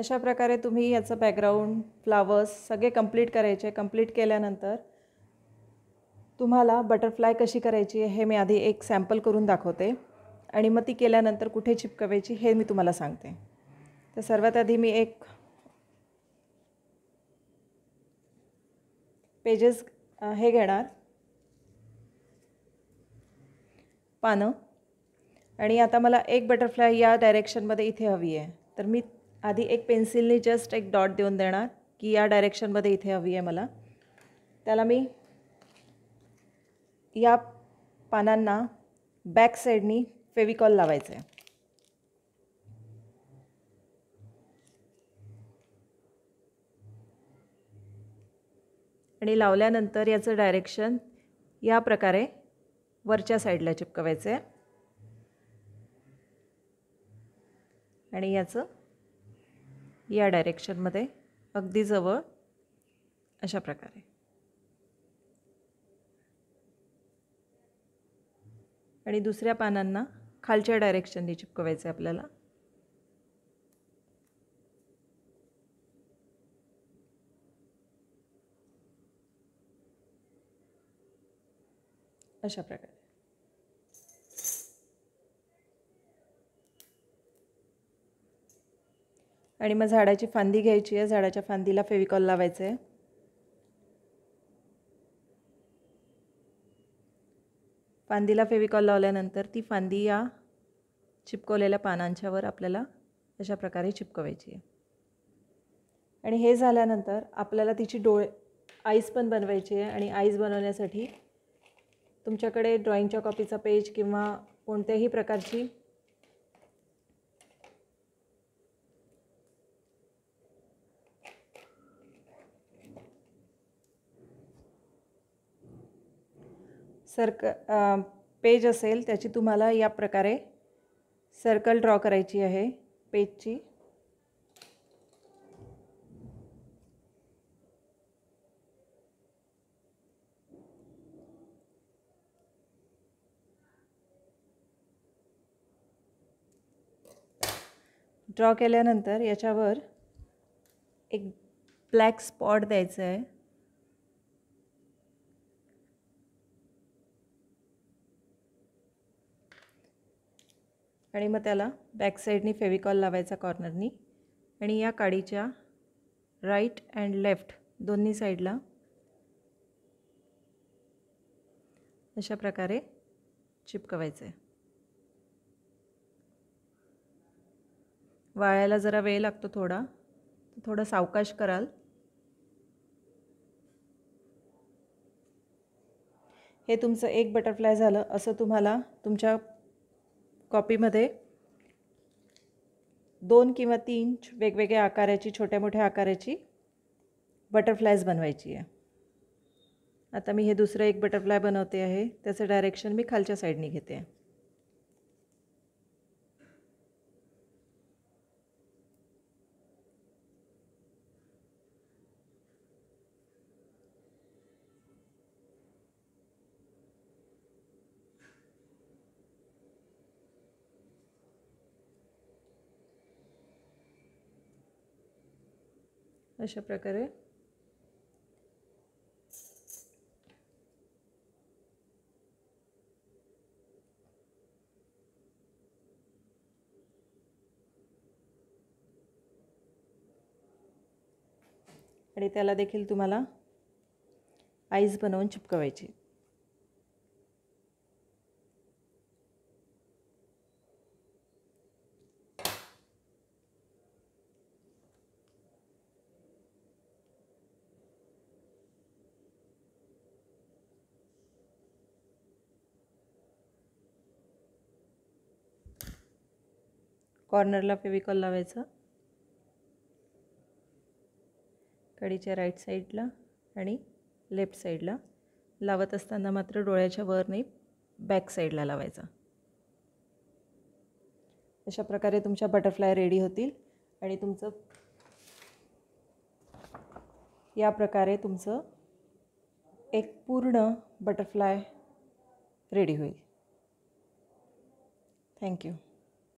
अशा प्रकारे तुम्ही याचं बॅकग्राऊंड फ्लावर्स सगळे कंप्लीट करायचे. कंप्लीट केल्यानंतर तुम्हाला बटरफ्लाय कशी करायची हे मी आधी एक सॅम्पल करून दाखवते. आणि मग ती केल्यानंतर कुठे चिपकवायची हे मी तुम्हाला सांगते. तर सर्वात आधी मी एक पेजेस हे घेणार. पानं. आणि आता मला एक बटरफ्लाय या डायरेक्शनमध्ये इथे हवी आहे. तर मी आधी एक पेन्सिलने जस्ट एक डॉट देऊन देणार की या डायरेक्शनमध्ये इथे हवी आहे मला. त्याला मी या पानांना बॅक साईडनी फेविकॉल लावायचं आहे आणि लावल्यानंतर याचं डायरेक्शन या प्रकारे वरच्या साईडला चिपकवायचं आहे आणि याचं या डायरेक्शनमध्ये अगदी जवळ अशा प्रकारे. आणि दुसऱ्या पानांना खालच्या डायरेक्शनने चिपकवायचं आहे आपल्याला. अशा प्रकारे. आणि मग झाडाची फांदी घ्यायची आहे. झाडाच्या फांदीला फेविकॉल लावायचं आहे. फांदीला फेविकॉल लावल्यानंतर ती फांदी या चिपकवलेल्या पानांच्यावर आपल्याला अशा प्रकारे चिपकवायची आहे. आणि हे झाल्यानंतर आपल्याला तिची डोळे आईस पण बनवायची आहे. आणि आईस बनवण्यासाठी तुमच्याकडे ड्रॉईंगच्या कॉपीचा पेज किंवा कोणत्याही प्रकारची सर्क पेज असेल त्याची तुम्हाला या प्रकारे सर्कल ड्रॉ करायची आहे पेजची. ड्रॉ केल्यानंतर याच्यावर एक ब्लॅक स्पॉट द्यायचं आहे. आणि मग त्याला बॅक साईडनी फेविकॉल लावायचा कॉर्नरनी आणि या काडीच्या राईट अँड लेफ्ट दोन्ही साईडला अशा प्रकारे चिपकवायचं आहे वाळायला जरा वेळ लागतो थोडा. थोडं सावकाश कराल. हे तुमचं एक बटरफ्लाय झालं असं तुम्हाला तुमच्या कॉपीमध्ये दोन किंवा तीन वेगवेगळ्या आकाराची छोट्या मोठ्या आकाराची बटरफ्लायज बनवायची आहे. आता मी हे दुसरं एक बटरफ्लाय बनवते आहे. त्याचं डायरेक्शन मी खालच्या साईडनी घेते आहे. अशा प्रकारे. आणि त्याला देखील तुम्हाला आईज बनवून चिपकवायची. कॉर्नरला फेविकॉल लावायचं. कडीच्या राईट साईडला आणि लेफ्ट साईडला लावत असताना मात्र डोळ्याच्या वर नाही बॅक साईडला लावायचा. अशा प्रकारे तुमच्या बटरफ्लाय रेडी होतील आणि तुमचं या प्रकारे तुमचं एक पूर्ण बटरफ्लाय रेडी होईल. थँक्यू